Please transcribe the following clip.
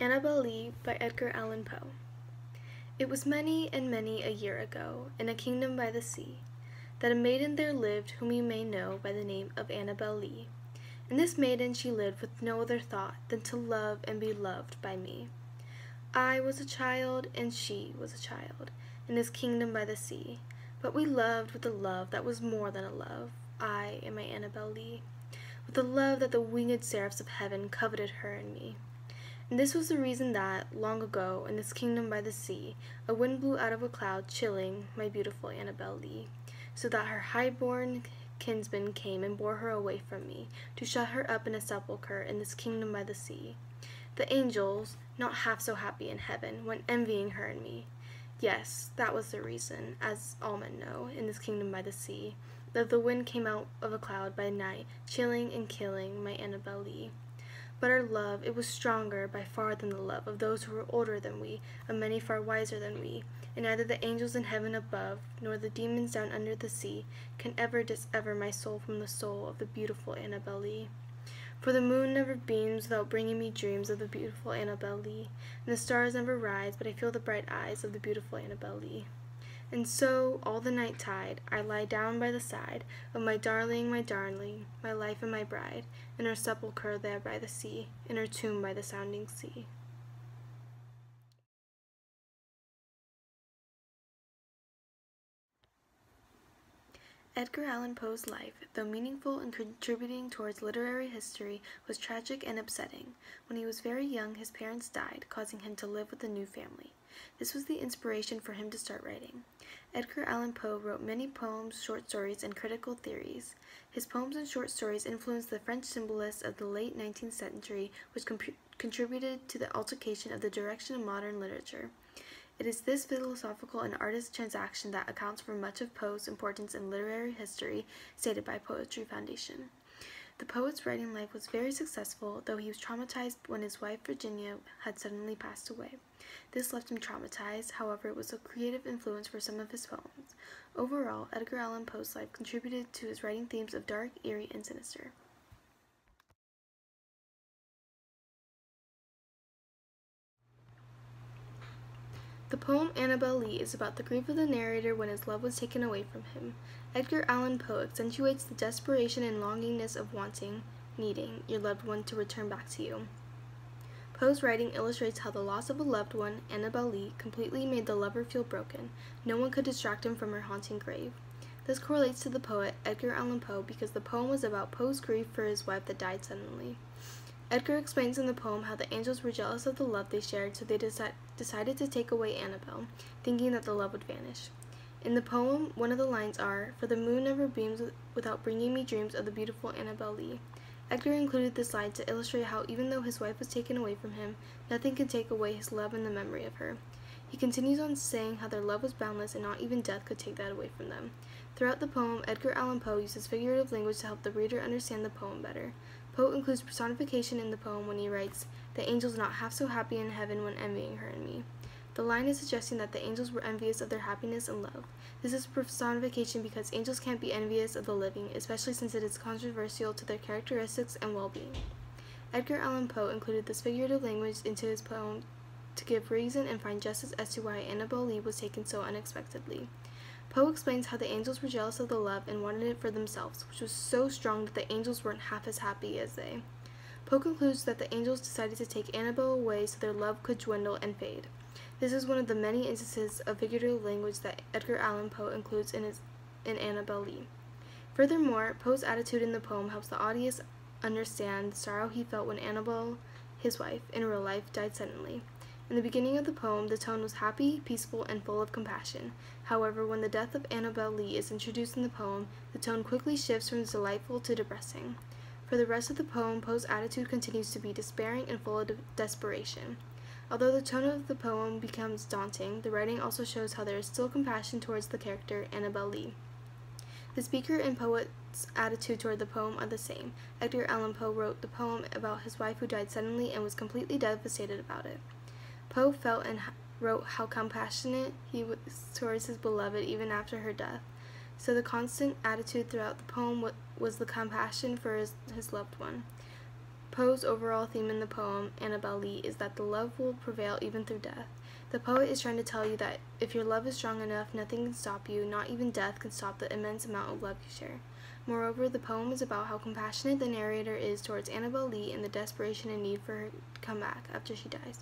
Annabel Lee by Edgar Allan Poe. It was many and many a year ago, in a kingdom by the sea, that a maiden there lived whom you may know by the name of Annabel Lee. And this maiden she lived with no other thought than to love and be loved by me. I was a child, and she was a child, in this kingdom by the sea, but we loved with a love that was more than a love, I and my Annabel Lee, with a love that the winged seraphs of heaven coveted her and me. And this was the reason that, long ago, in this kingdom by the sea, a wind blew out of a cloud, chilling my beautiful Annabel Lee, so that her high-born kinsman came and bore her away from me, to shut her up in a sepulchre in this kingdom by the sea. The angels, not half so happy in heaven, went envying her and me. Yes, that was the reason, as all men know, in this kingdom by the sea, that the wind came out of a cloud by night, chilling and killing my Annabel Lee. But our love, it was stronger by far than the love of those who were older than we, and many far wiser than we, and neither the angels in heaven above, nor the demons down under the sea, can ever dissever my soul from the soul of the beautiful Annabel Lee. For the moon never beams without bringing me dreams of the beautiful Annabel Lee, and the stars never rise but I feel the bright eyes of the beautiful Annabel Lee. And so, all the night tide, I lie down by the side Of my darling, my darling, my life and my bride, In her sepulchre there by the sea, In her tomb by the sounding sea. Edgar Allan Poe's life, though meaningful and contributing towards literary history, was tragic and upsetting. When he was very young, his parents died, causing him to live with a new family. This was the inspiration for him to start writing. Edgar Allan Poe wrote many poems, short stories, and critical theories. His poems and short stories influenced the French symbolists of the late 19th century, which contributed to the altercation of the direction of modern literature. It is this philosophical and artist transaction that accounts for much of Poe's importance in literary history, stated by Poetry Foundation. The poet's writing life was very successful, though he was traumatized when his wife Virginia had suddenly passed away. This left him traumatized, however, it was a creative influence for some of his poems. Overall, Edgar Allan Poe's life contributed to his writing themes of dark, eerie, and sinister. The poem Annabel Lee is about the grief of the narrator when his love was taken away from him. Edgar Allan Poe accentuates the desperation and longingness of wanting, needing, your loved one to return back to you. Poe's writing illustrates how the loss of a loved one, Annabel Lee, completely made the lover feel broken. No one could distract him from her haunting grave. This correlates to the poet Edgar Allan Poe because the poem was about Poe's grief for his wife that died suddenly. Edgar explains in the poem how the angels were jealous of the love they shared, so they deci decided to take away Annabel, thinking that the love would vanish. In the poem, one of the lines are, For the moon never beams without bringing me dreams of the beautiful Annabel Lee. Edgar included this line to illustrate how even though his wife was taken away from him, nothing could take away his love and the memory of her. He continues on saying how their love was boundless and not even death could take that away from them. Throughout the poem, Edgar Allan Poe uses figurative language to help the reader understand the poem better. Poe includes personification in the poem when he writes, The angels not half so happy in heaven when envying her and me. The line is suggesting that the angels were envious of their happiness and love. This is personification because angels can't be envious of the living, especially since it is controversial to their characteristics and well-being. Edgar Allan Poe included this figurative language into his poem to give reason and find justice as to why Annabel Lee was taken so unexpectedly. Poe explains how the angels were jealous of the love and wanted it for themselves, which was so strong that the angels weren't half as happy as they. Poe concludes that the angels decided to take Annabel away so their love could dwindle and fade. This is one of the many instances of figurative language that Edgar Allan Poe includes in, his, in Annabel Lee. Furthermore, Poe's attitude in the poem helps the audience understand the sorrow he felt when Annabel, his wife, in real life, died suddenly. In the beginning of the poem, the tone was happy, peaceful, and full of compassion. However, when the death of Annabel Lee is introduced in the poem, the tone quickly shifts from delightful to depressing. For the rest of the poem, Poe's attitude continues to be despairing and full of de desperation. Although the tone of the poem becomes daunting, the writing also shows how there is still compassion towards the character Annabel Lee. The speaker and poet's attitude toward the poem are the same. Edgar Allan Poe wrote the poem about his wife who died suddenly and was completely devastated about it. Poe felt and wrote how compassionate he was towards his beloved even after her death. So the constant attitude throughout the poem was the compassion for his, his loved one. Poe's overall theme in the poem, Annabel Lee, is that the love will prevail even through death. The poet is trying to tell you that if your love is strong enough, nothing can stop you, not even death can stop the immense amount of love you share. Moreover, the poem is about how compassionate the narrator is towards Annabel Lee and the desperation and need for her to come back after she dies.